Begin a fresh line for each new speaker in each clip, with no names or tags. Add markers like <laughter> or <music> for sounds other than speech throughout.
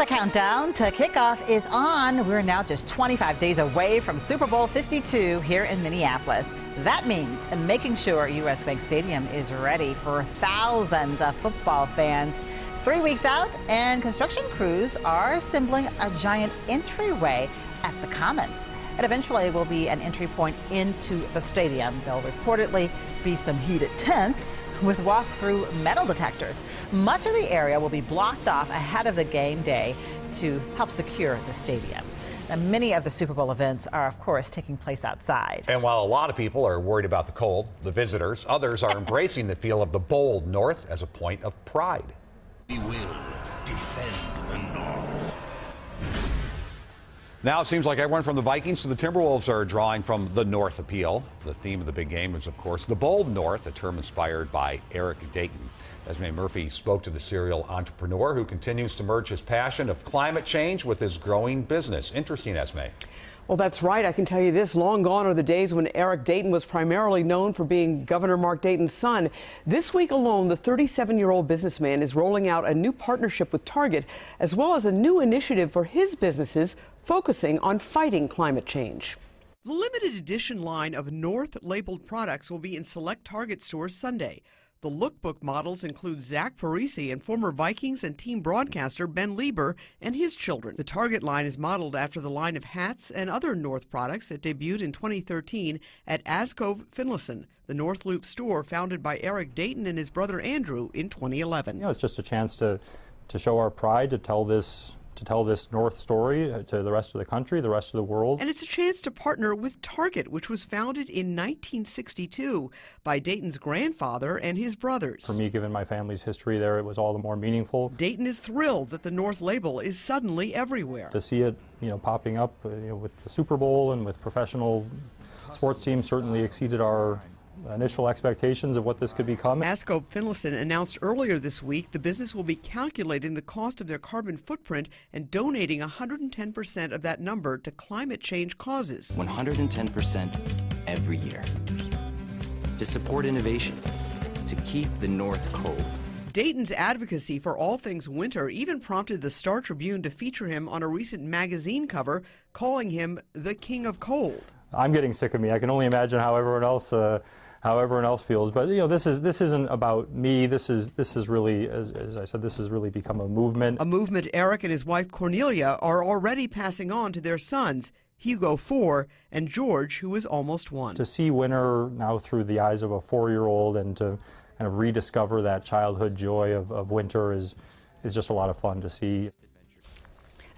the countdown to kickoff is on. We're now just 25 days away from Super Bowl 52 here in Minneapolis. That means making sure US Bank Stadium is ready for thousands of football fans. Three weeks out, and construction crews are assembling a giant entryway at the Commons. It eventually will be an entry point into the stadium. There'll reportedly be some heated tents with walk-through metal detectors. Much of the area will be blocked off ahead of the game day to help secure the stadium. Now, many of the Super Bowl events are, of course, taking place outside.
And while a lot of people are worried about the cold, the visitors, others are embracing the feel of the bold North as a point of pride.
We will defend the North.
Now it seems like everyone from the Vikings to the Timberwolves are drawing from the North appeal. The theme of the big game is, of course, the bold North, a term inspired by Eric Dayton. Esme Murphy spoke to the serial entrepreneur who continues to merge his passion of climate change with his growing business. Interesting, Esme.
Well, that's right. I can tell you this long gone are the days when Eric Dayton was primarily known for being Governor Mark Dayton's son. This week alone, the 37 year old businessman is rolling out a new partnership with Target, as well as a new initiative for his businesses focusing on fighting climate change. The limited edition line of North labeled products will be in select Target stores Sunday. The lookbook models include Zach Parise and former Vikings and team broadcaster Ben Leber and his children. The Target line is modeled after the line of hats and other North products that debuted in 2013 at Askov Finlayson, the North Loop store founded by Eric Dayton and his brother Andrew in 2011.
You know, it's just a chance to, to show our pride, to tell this to tell this North story uh, to the rest of the country, the rest of the world.
And it's a chance to partner with Target, which was founded in 1962 by Dayton's grandfather and his brothers.
For me, given my family's history there, it was all the more meaningful.
Dayton is thrilled that the North label is suddenly everywhere.
To see it, you know, popping up uh, you know, with the Super Bowl and with professional sports teams certainly exceeded our initial expectations of what this could become.
Askov Finlayson announced earlier this week the business will be calculating the cost of their carbon footprint and donating 110% of that number to climate change causes.
110% every year. To support innovation, to keep the North cold.
Dayton's advocacy for all things winter even prompted the Star Tribune to feature him on a recent magazine cover, calling him the King of Cold.
I'm getting sick of me. I can only imagine how everyone else uh, how everyone else feels. But you know, this is this isn't about me. This is this is really, as, as, I said, this has really become a movement.
A movement Eric and his wife Cornelia are already passing on to their sons. Hugo, four, and George, who is almost one.
To see winter now through the eyes of a four-year-old and to kind of rediscover that childhood joy of, of winter is, is just a lot of fun to see.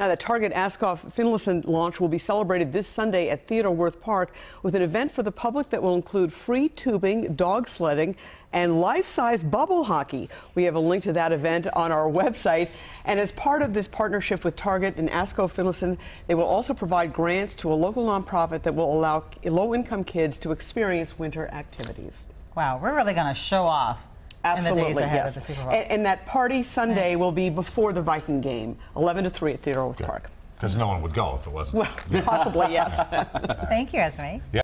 Now, the Target Askov Finlayson launch will be celebrated this Sunday at Theodore Wirth Park with an event for the public that will include free tubing, dog sledding, and life-size bubble hockey. We have a link to that event on our website. And as part of this partnership with Target and Askov Finlayson, they will also provide grants to a local nonprofit that will allow low-income kids to experience winter activities.
Wow, we're really going to show off
Absolutely, yes. And, and, that party Sunday right. will be before the Viking game, 11 to 3 at Theodore Park.
Because no one would go if it wasn't.
Well, <laughs> possibly, yes.
Thank you, Esme. Yeah.